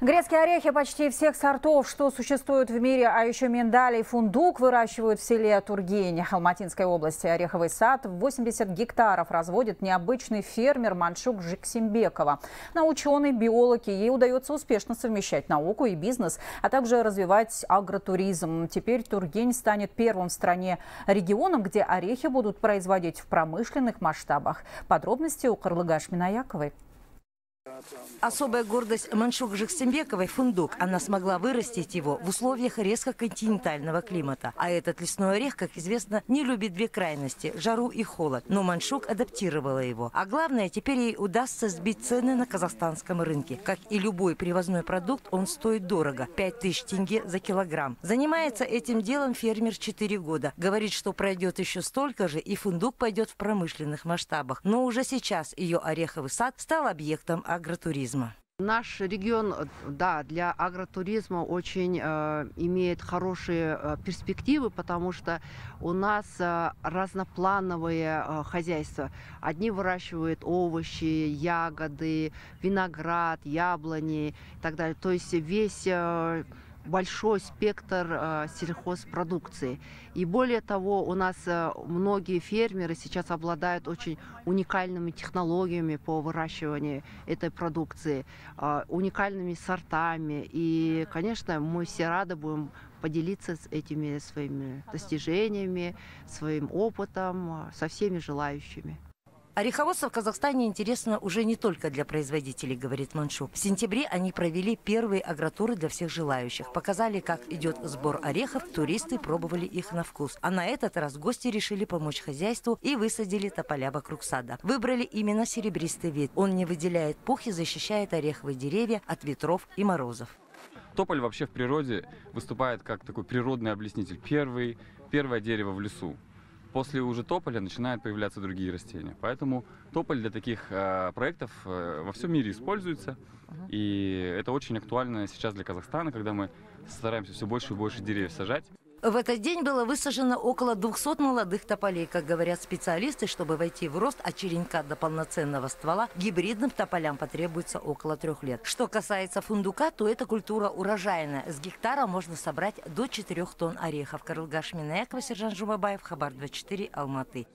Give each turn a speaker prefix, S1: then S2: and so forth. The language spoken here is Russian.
S1: Грецкие орехи почти всех сортов, что существуют в мире, а еще миндаль и фундук выращивают в селе Тургень Алматинской области. Ореховый сад в 80 гектаров разводит необычный фермер Маншук Жиксимбекова. На ученый, биолог, ей удается успешно совмещать науку и бизнес, а также развивать агротуризм. Теперь Тургень станет первым в стране регионом, где орехи будут производить в промышленных масштабах. Подробности у Карлыгаш Минаяковой.
S2: Особая гордость Маншук Жексембековой – фундук. Она смогла вырастить его в условиях резко континентального климата. А этот лесной орех, как известно, не любит две крайности – жару и холод. Но Маншук адаптировала его. А главное, теперь ей удастся сбить цены на казахстанском рынке. Как и любой привозной продукт, он стоит дорого – 5000 тенге за килограмм. Занимается этим делом фермер 4 года. Говорит, что пройдет еще столько же, и фундук пойдет в промышленных масштабах. Но уже сейчас ее ореховый сад стал объектом агротуризма.
S3: Наш регион, да, для агротуризма очень э, имеет хорошие э, перспективы, потому что у нас э, разноплановые э, хозяйства. Одни выращивают овощи, ягоды, виноград, яблони и так далее. То есть весь э, большой спектр э, сельхозпродукции. И более того, у нас э, многие фермеры сейчас обладают очень уникальными технологиями по выращиванию этой продукции, э, уникальными сортами. И, конечно, мы все рады будем поделиться с этими своими достижениями, своим опытом со всеми желающими.
S2: Ореховодство в Казахстане интересно уже не только для производителей, говорит Маншу. В сентябре они провели первые агротуры для всех желающих. Показали, как идет сбор орехов, туристы пробовали их на вкус. А на этот раз гости решили помочь хозяйству и высадили тополя вокруг сада. Выбрали именно серебристый вид. Он не выделяет пух и защищает ореховые деревья от ветров и морозов.
S4: Тополь вообще в природе выступает как такой природный облеснитель. Первый, первое дерево в лесу после уже тополя начинают появляться другие растения. Поэтому тополь для таких э, проектов э, во всем мире используется. И это очень актуально сейчас для Казахстана, когда мы стараемся все больше и больше деревьев сажать.
S2: В этот день было высажено около 200 молодых тополей. Как говорят специалисты, чтобы войти в рост от черенка до полноценного ствола, гибридным тополям потребуется около трех лет. Что касается фундука, то эта культура урожайная. С гектара можно собрать до 4 тонн орехов. Карлгаш Минаякова, Сержант Жумабаев, Хабар 24, Алматы.